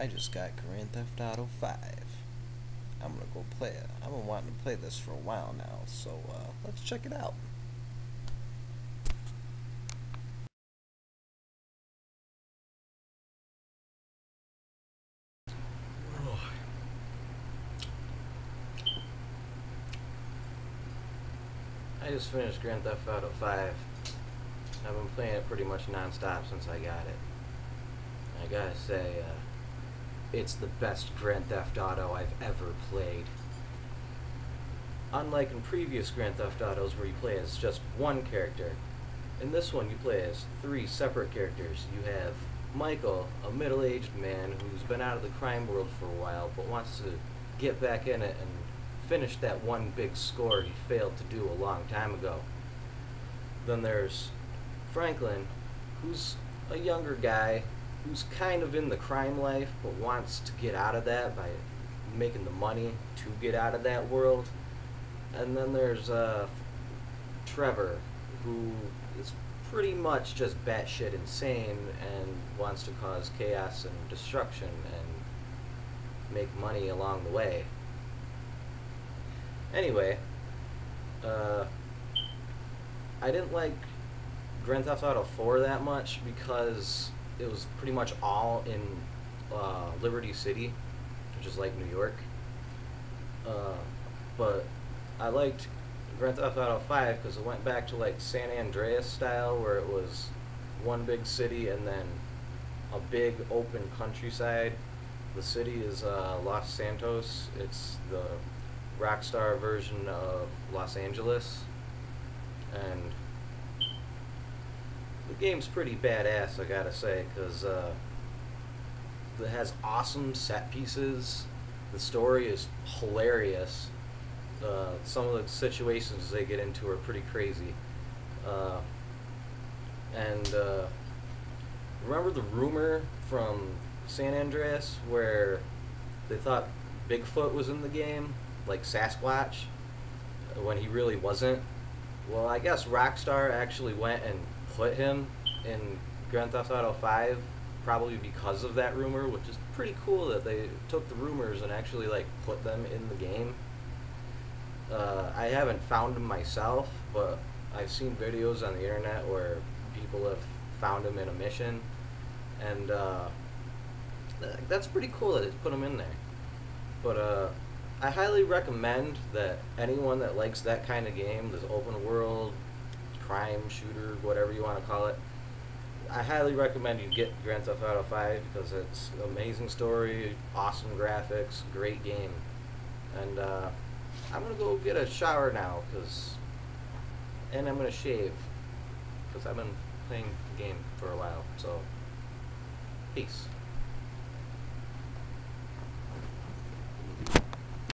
I just got Grand Theft Auto 5. I'm gonna go play it. I've been wanting to play this for a while now, so uh, let's check it out. I just finished Grand Theft Auto 5. I've been playing it pretty much non-stop since I got it. I gotta say, uh, it's the best Grand Theft Auto I've ever played. Unlike in previous Grand Theft Autos where you play as just one character, in this one you play as three separate characters. You have Michael, a middle-aged man who's been out of the crime world for a while but wants to get back in it and finish that one big score he failed to do a long time ago. Then there's Franklin, who's a younger guy who's kind of in the crime life but wants to get out of that by making the money to get out of that world. And then there's uh, Trevor, who is pretty much just batshit insane and wants to cause chaos and destruction and make money along the way. Anyway, uh, I didn't like Grand Theft Auto 4 that much because it was pretty much all in uh, Liberty City, which is like New York. Uh, but I liked Grand Theft Auto 5 because it went back to like San Andreas style, where it was one big city and then a big open countryside. The city is uh, Los Santos. It's the Rockstar version of Los Angeles, and the game's pretty badass, I gotta say, because uh, it has awesome set pieces. The story is hilarious. Uh, some of the situations they get into are pretty crazy. Uh, and uh, remember the rumor from San Andreas where they thought Bigfoot was in the game, like Sasquatch, when he really wasn't? Well, I guess Rockstar actually went and put him in Grand Theft Auto 5 probably because of that rumor, which is pretty cool that they took the rumors and actually like put them in the game. Uh, I haven't found him myself, but I've seen videos on the internet where people have found him in a mission, and uh, that's pretty cool that they put him in there. But uh, I highly recommend that anyone that likes that kind of game, this open world, crime shooter, whatever you want to call it, I highly recommend you get Grand Theft Auto 5 because it's an amazing story, awesome graphics, great game. And uh, I'm going to go get a shower now because, and I'm going to shave because I've been playing the game for a while. So, peace.